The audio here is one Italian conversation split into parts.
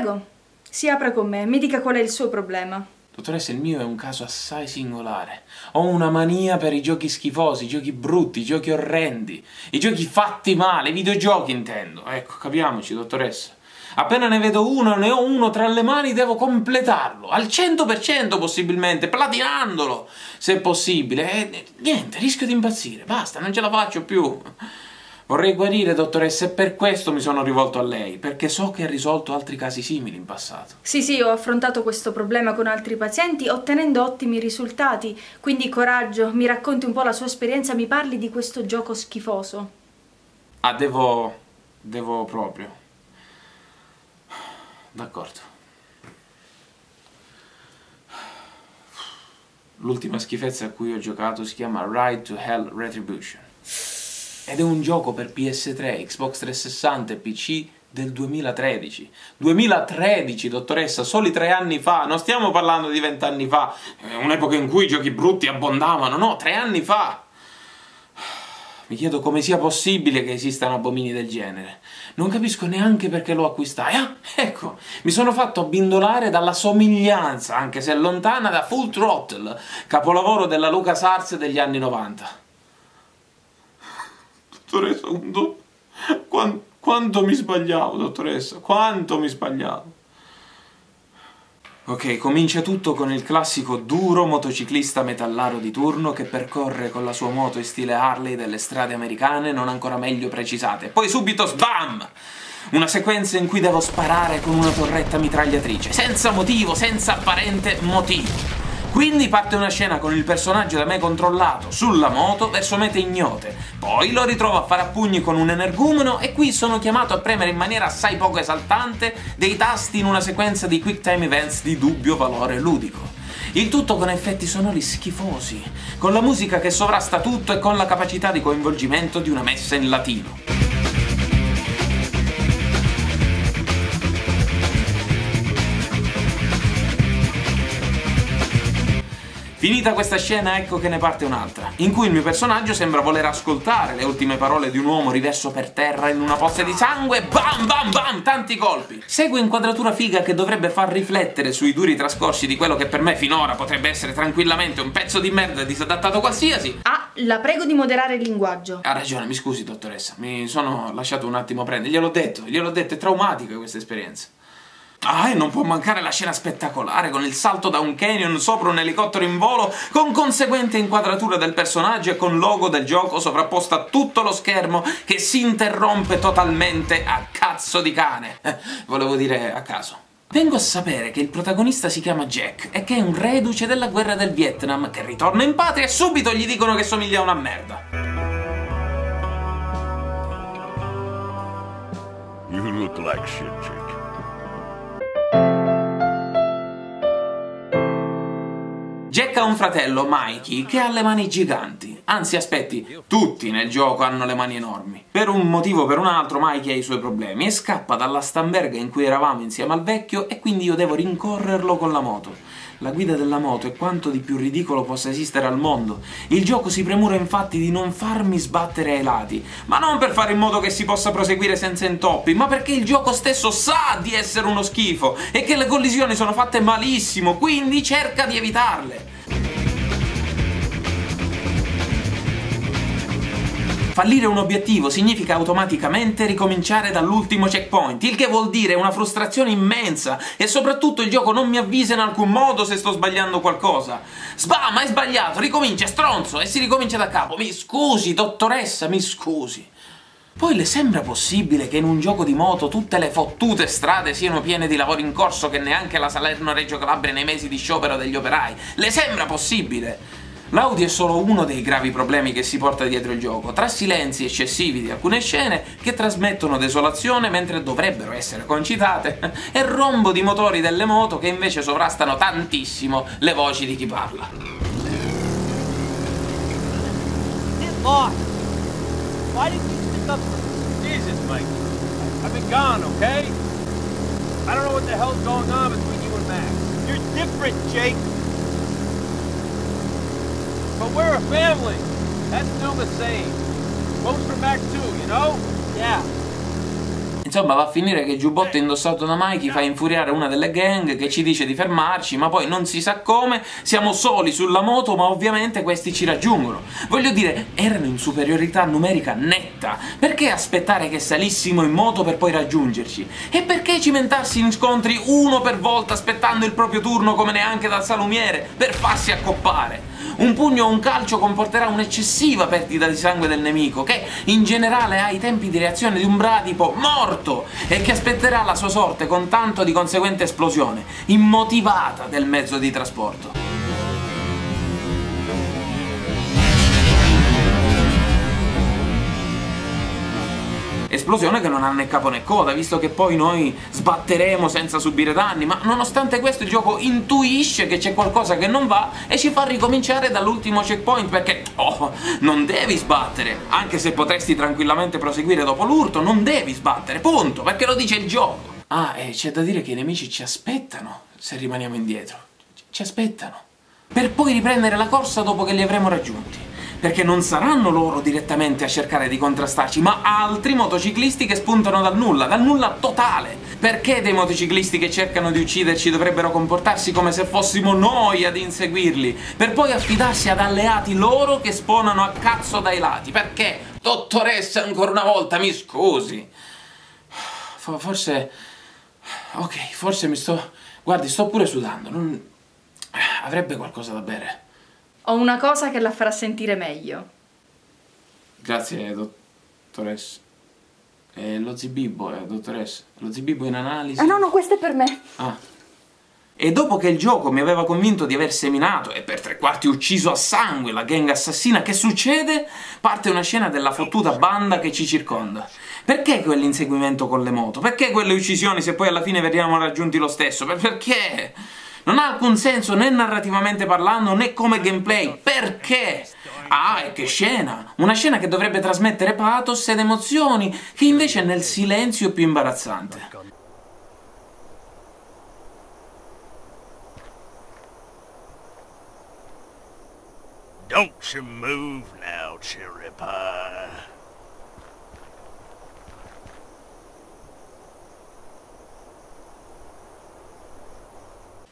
Prego, si apra con me, mi dica qual è il suo problema. Dottoressa, il mio è un caso assai singolare. Ho una mania per i giochi schifosi, i giochi brutti, i giochi orrendi, i giochi fatti male, i videogiochi intendo. Ecco, capiamoci, dottoressa. Appena ne vedo uno, ne ho uno tra le mani, devo completarlo, al 100% possibilmente, platinandolo, se possibile. E niente, rischio di impazzire, basta, non ce la faccio più. Vorrei guarire, dottoressa, e per questo mi sono rivolto a lei, perché so che ha risolto altri casi simili in passato. Sì, sì, ho affrontato questo problema con altri pazienti ottenendo ottimi risultati, quindi coraggio, mi racconti un po' la sua esperienza, mi parli di questo gioco schifoso. Ah, devo... devo proprio. D'accordo. L'ultima schifezza a cui ho giocato si chiama Ride to Hell Retribution. Ed è un gioco per PS3, Xbox 360 e PC del 2013. 2013, dottoressa, soli tre anni fa, non stiamo parlando di vent'anni fa, un'epoca in cui i giochi brutti abbondavano, no, tre anni fa. Mi chiedo come sia possibile che esistano abomini del genere. Non capisco neanche perché lo acquistai. Ah, ecco, mi sono fatto abbindolare dalla somiglianza, anche se lontana, da Full Throttle, capolavoro della LucasArts degli anni 90 dottoressa, quanto, quanto mi sbagliavo, dottoressa, quanto mi sbagliavo. Ok, comincia tutto con il classico duro motociclista metallaro di turno che percorre con la sua moto in stile Harley delle strade americane non ancora meglio precisate. Poi subito SBAM! Una sequenza in cui devo sparare con una torretta mitragliatrice, senza motivo, senza apparente motivo. Quindi parte una scena con il personaggio da me controllato sulla moto verso mete ignote, poi lo ritrovo a fare a pugni con un energumeno e qui sono chiamato a premere in maniera assai poco esaltante dei tasti in una sequenza di quick time events di dubbio valore ludico. Il tutto con effetti sonori schifosi, con la musica che sovrasta tutto e con la capacità di coinvolgimento di una messa in latino. Finita questa scena ecco che ne parte un'altra, in cui il mio personaggio sembra voler ascoltare le ultime parole di un uomo riverso per terra in una pozza di sangue, bam bam bam, tanti colpi. Segue inquadratura figa che dovrebbe far riflettere sui duri trascorsi di quello che per me finora potrebbe essere tranquillamente un pezzo di merda disadattato qualsiasi. Ah, la prego di moderare il linguaggio. Ha ragione, mi scusi dottoressa, mi sono lasciato un attimo prendere, gliel'ho detto, gliel'ho detto, è traumatica questa esperienza. Ah, e non può mancare la scena spettacolare con il salto da un canyon sopra un elicottero in volo, con conseguente inquadratura del personaggio e con logo del gioco sovrapposto a tutto lo schermo che si interrompe totalmente a cazzo di cane. Eh, volevo dire a caso. Vengo a sapere che il protagonista si chiama Jack e che è un reduce della guerra del Vietnam che ritorna in patria e subito gli dicono che somiglia a una merda. You look like shit, Jack. Jack un fratello, Mikey, che ha le mani giganti. Anzi, aspetti, tutti nel gioco hanno le mani enormi. Per un motivo o per un altro, Mikey ha i suoi problemi e scappa dalla stamberga in cui eravamo insieme al vecchio e quindi io devo rincorrerlo con la moto. La guida della moto è quanto di più ridicolo possa esistere al mondo. Il gioco si premura infatti di non farmi sbattere ai lati, ma non per fare in modo che si possa proseguire senza intoppi, ma perché il gioco stesso sa di essere uno schifo e che le collisioni sono fatte malissimo, quindi cerca di evitarle. Fallire un obiettivo significa automaticamente ricominciare dall'ultimo checkpoint, il che vuol dire una frustrazione immensa e soprattutto il gioco non mi avvisa in alcun modo se sto sbagliando qualcosa. Sbam, hai sbagliato, ricomincia, stronzo, e si ricomincia da capo. Mi scusi, dottoressa, mi scusi. Poi le sembra possibile che in un gioco di moto tutte le fottute strade siano piene di lavori in corso che neanche la Salerno-Reggio Calabria nei mesi di sciopero degli operai? Le sembra possibile? L'audio è solo uno dei gravi problemi che si porta dietro il gioco, tra silenzi eccessivi di alcune scene che trasmettono desolazione mentre dovrebbero essere concitate, e rombo di motori delle moto che invece sovrastano tantissimo le voci di chi parla. Why did you stick up? Jesus, Mike. I've been gone, okay? I don't know what the hell's going on between you and Max. You're different, Jake. But we're a family. That's still the same. Goes for Mac too, you know? Yeah. Insomma, va a finire che il giubbotto indossato da Mikey fa infuriare una delle gang che ci dice di fermarci, ma poi non si sa come, siamo soli sulla moto, ma ovviamente questi ci raggiungono. Voglio dire, erano in superiorità numerica netta. Perché aspettare che salissimo in moto per poi raggiungerci? E perché cimentarsi in scontri uno per volta aspettando il proprio turno come neanche dal salumiere per farsi accoppare? Un pugno o un calcio comporterà un'eccessiva perdita di sangue del nemico, che in generale ha i tempi di reazione di un bradipo morto e che aspetterà la sua sorte con tanto di conseguente esplosione, immotivata del mezzo di trasporto. Esplosione che non ha né capo né coda, visto che poi noi sbatteremo senza subire danni, ma nonostante questo il gioco intuisce che c'è qualcosa che non va e ci fa ricominciare dall'ultimo checkpoint perché, oh, non devi sbattere, anche se potresti tranquillamente proseguire dopo l'urto, non devi sbattere, punto, perché lo dice il gioco. Ah, e c'è da dire che i nemici ci aspettano se rimaniamo indietro, ci aspettano, per poi riprendere la corsa dopo che li avremo raggiunti perché non saranno loro direttamente a cercare di contrastarci, ma altri motociclisti che spuntano dal nulla, dal nulla totale. Perché dei motociclisti che cercano di ucciderci dovrebbero comportarsi come se fossimo noi ad inseguirli, per poi affidarsi ad alleati loro che spawnano a cazzo dai lati? Perché? Dottoressa, ancora una volta, mi scusi. Forse... Ok, forse mi sto... Guardi, sto pure sudando, non... Avrebbe qualcosa da bere. Ho una cosa che la farà sentire meglio. Grazie, dottoressa. Eh, lo zibibbo, eh, dottoressa. Lo zibibbo in analisi. Ah no, no, questo è per me. Ah. E dopo che il gioco mi aveva convinto di aver seminato e per tre quarti ucciso a sangue la gang assassina, che succede? Parte una scena della fottuta banda che ci circonda. Perché quell'inseguimento con le moto? Perché quelle uccisioni se poi alla fine veniamo raggiunti lo stesso? Perché? Non ha alcun senso né narrativamente parlando né come gameplay. Perché? Ah, e che scena! Una scena che dovrebbe trasmettere pathos ed emozioni, che invece è nel silenzio più imbarazzante. Don't you move now, cherry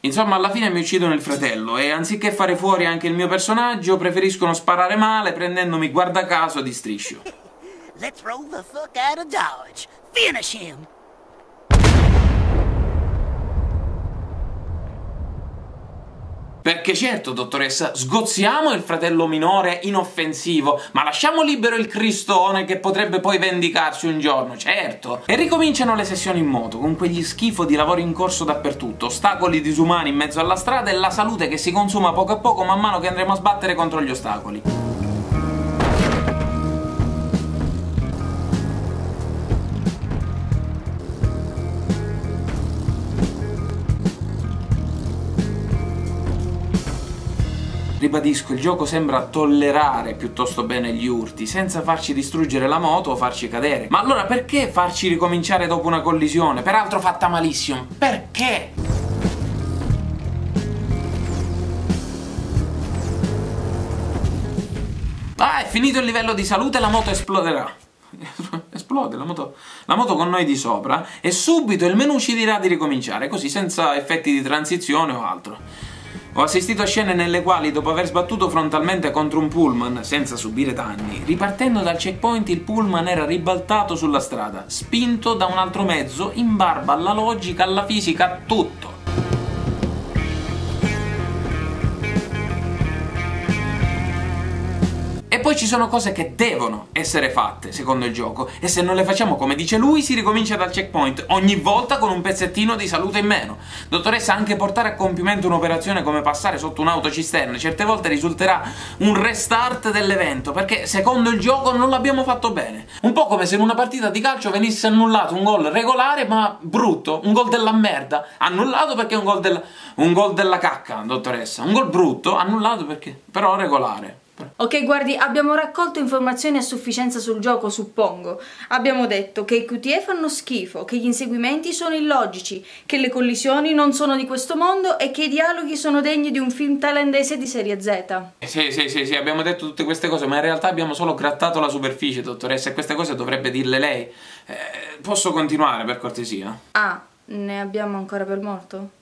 Insomma, alla fine mi uccidono il fratello e anziché fare fuori anche il mio personaggio, preferiscono sparare male prendendomi guarda caso di striscio. Let's roll the fuck out of Dodge. Finish him. Perché certo, dottoressa, sgozziamo il fratello minore inoffensivo, ma lasciamo libero il Cristone che potrebbe poi vendicarsi un giorno, certo. E ricominciano le sessioni in moto, con quegli schifo di lavoro in corso dappertutto, ostacoli disumani in mezzo alla strada e la salute che si consuma poco a poco man mano che andremo a sbattere contro gli ostacoli. Ribadisco, il gioco sembra tollerare piuttosto bene gli urti, senza farci distruggere la moto o farci cadere. Ma allora perché farci ricominciare dopo una collisione, peraltro fatta malissimo? Perché? Ah, è finito il livello di salute, la moto esploderà. Esplode la moto, la moto con noi di sopra e subito il menu ci dirà di ricominciare, così senza effetti di transizione o altro. Ho assistito a scene nelle quali, dopo aver sbattuto frontalmente contro un pullman senza subire danni, ripartendo dal checkpoint il pullman era ribaltato sulla strada, spinto da un altro mezzo in barba alla logica, alla fisica, a tutto. Poi ci sono cose che devono essere fatte, secondo il gioco, e se non le facciamo come dice lui, si ricomincia dal checkpoint, ogni volta con un pezzettino di salute in meno. Dottoressa, anche portare a compimento un'operazione come passare sotto un'autocisterna, certe volte risulterà un restart dell'evento, perché secondo il gioco non l'abbiamo fatto bene. Un po' come se in una partita di calcio venisse annullato un gol regolare ma brutto, un gol della merda. Annullato perché è un gol, del, un gol della cacca, dottoressa. Un gol brutto, annullato perché però regolare. Ok, guardi, abbiamo raccolto informazioni a sufficienza sul gioco, suppongo. Abbiamo detto che i QTE fanno schifo, che gli inseguimenti sono illogici, che le collisioni non sono di questo mondo e che i dialoghi sono degni di un film thailandese di serie Z. Eh, sì, sì, sì, sì, abbiamo detto tutte queste cose, ma in realtà abbiamo solo grattato la superficie, dottoressa, e queste cose dovrebbe dirle lei. Eh, posso continuare, per cortesia? Ah, ne abbiamo ancora per molto?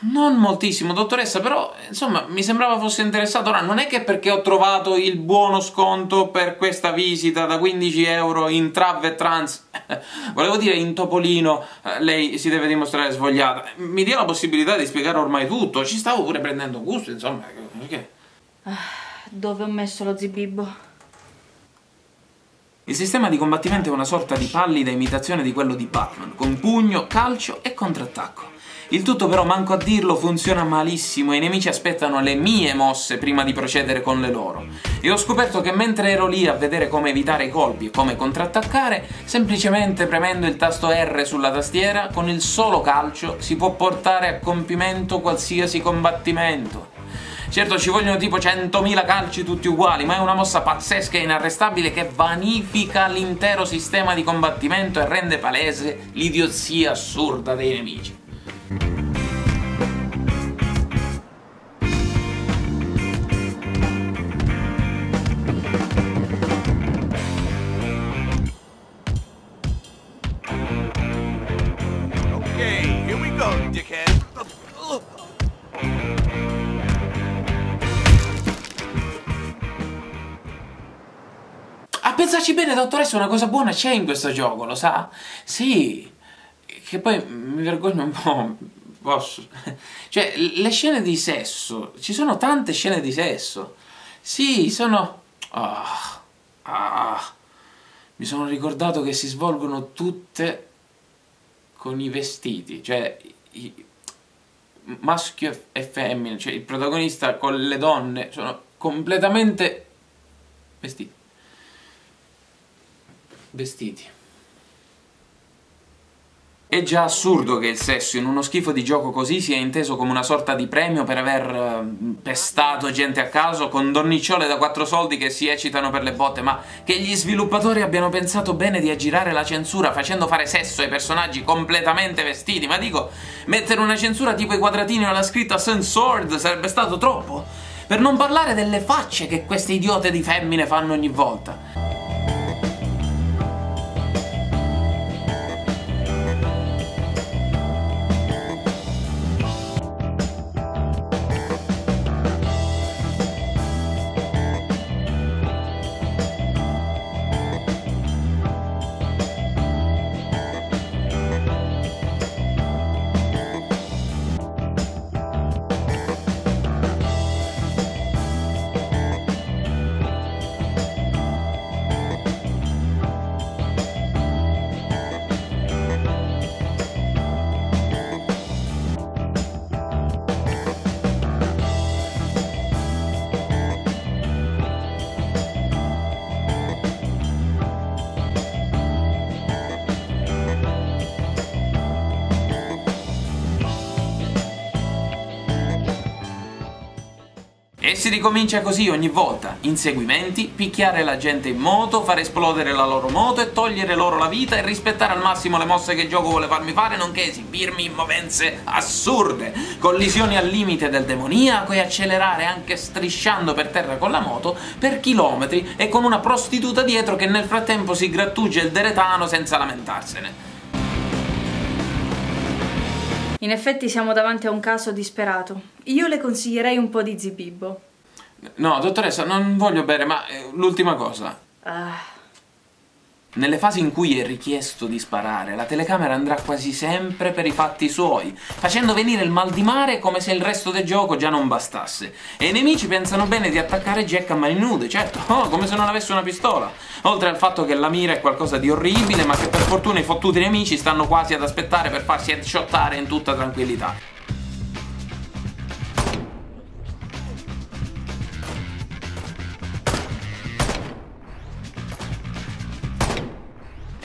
Non moltissimo, dottoressa, però insomma mi sembrava fosse interessato. Ora, non è che perché ho trovato il buono sconto per questa visita da 15 euro in Trav e Trans, volevo dire in Topolino, eh, lei si deve dimostrare svogliata. Mi dia la possibilità di spiegare ormai tutto, ci stavo pure prendendo gusto, insomma, perché? Ah, dove ho messo lo zibibbo? Il sistema di combattimento è una sorta di pallida imitazione di quello di Batman, con pugno, calcio e contrattacco. Il tutto però, manco a dirlo, funziona malissimo e i nemici aspettano le mie mosse prima di procedere con le loro. E ho scoperto che mentre ero lì a vedere come evitare i colpi e come contrattaccare, semplicemente premendo il tasto R sulla tastiera, con il solo calcio si può portare a compimento qualsiasi combattimento. Certo ci vogliono tipo 100.000 calci tutti uguali, ma è una mossa pazzesca e inarrestabile che vanifica l'intero sistema di combattimento e rende palese l'idiozia assurda dei nemici. Bene, dottoressa, una cosa buona c'è in questo gioco, lo sa? Sì, che poi mi vergogno un po', posso? Cioè, le scene di sesso, ci sono tante scene di sesso. Sì, sono... Ah, ah, mi sono ricordato che si svolgono tutte con i vestiti, cioè i, maschio e femmina, cioè il protagonista con le donne sono completamente vestiti. Vestiti. È già assurdo che il sesso in uno schifo di gioco così sia inteso come una sorta di premio per aver uh, pestato gente a caso con donnicciole da quattro soldi che si eccitano per le botte, ma che gli sviluppatori abbiano pensato bene di aggirare la censura facendo fare sesso ai personaggi completamente vestiti, ma dico, mettere una censura tipo i quadratini o la scritta Sword sarebbe stato troppo? Per non parlare delle facce che queste idiote di femmine fanno ogni volta. E si ricomincia così ogni volta, inseguimenti, picchiare la gente in moto, far esplodere la loro moto e togliere loro la vita e rispettare al massimo le mosse che il gioco vuole farmi fare, nonché esibirmi in movenze assurde, collisioni al limite del demoniaco e accelerare anche strisciando per terra con la moto per chilometri e con una prostituta dietro che nel frattempo si grattugia il deretano senza lamentarsene. In effetti siamo davanti a un caso disperato. Io le consiglierei un po' di zibibbo. No, dottoressa, non voglio bere, ma eh, l'ultima cosa. Ah. Nelle fasi in cui è richiesto di sparare, la telecamera andrà quasi sempre per i fatti suoi, facendo venire il mal di mare come se il resto del gioco già non bastasse. E i nemici pensano bene di attaccare Jack a mani nude, certo, oh, come se non avesse una pistola. Oltre al fatto che la mira è qualcosa di orribile, ma che per fortuna i fottuti nemici stanno quasi ad aspettare per farsi headshottare in tutta tranquillità.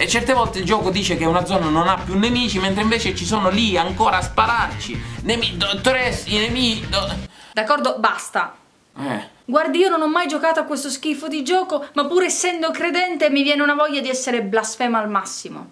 Certe volte il gioco dice che una zona non ha più nemici, mentre invece ci sono lì ancora a spararci. Nemi... Dottoressa, i nemici... Do... D'accordo, basta. Eh. Guardi, io non ho mai giocato a questo schifo di gioco, ma pur essendo credente mi viene una voglia di essere blasfema al massimo.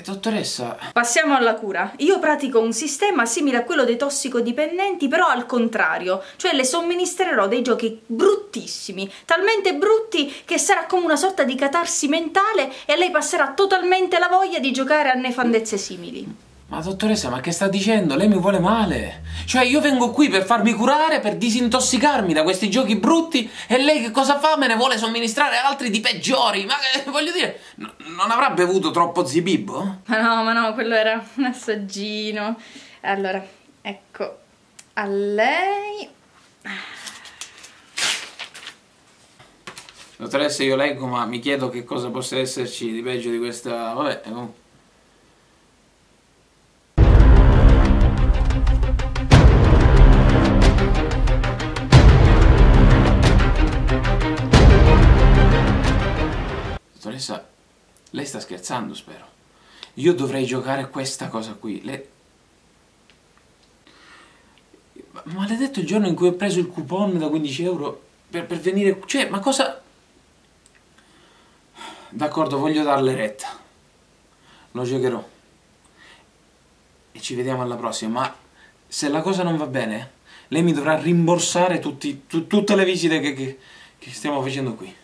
Eh, dottoressa. Passiamo alla cura. Io pratico un sistema simile a quello dei tossicodipendenti, però al contrario, cioè le somministrerò dei giochi bruttissimi, talmente brutti che sarà come una sorta di catarsi mentale e lei passerà totalmente la voglia di giocare a nefandezze simili. Ma dottoressa, ma che sta dicendo? Lei mi vuole male. Cioè, io vengo qui per farmi curare, per disintossicarmi da questi giochi brutti e lei che cosa fa? Me ne vuole somministrare altri di peggiori. Ma eh, voglio dire, n- non avrà bevuto troppo zibibbo? Ma no, ma no, quello era un assaggino. Allora, ecco, a lei... Dottoressa, io leggo, ma mi chiedo che cosa possa esserci di peggio di questa... Vabbè, comunque. Dottoressa, lei sta scherzando, spero. Io dovrei giocare questa cosa qui. Le... Ma maledetto il giorno in cui ho preso il coupon da 15 euro per, per venire... Cioè, ma cosa... D'accordo, voglio darle retta. Lo giocherò. E ci vediamo alla prossima. Ma se la cosa non va bene, lei mi dovrà rimborsare tutti, tu- tutte le visite che- che- che stiamo facendo qui.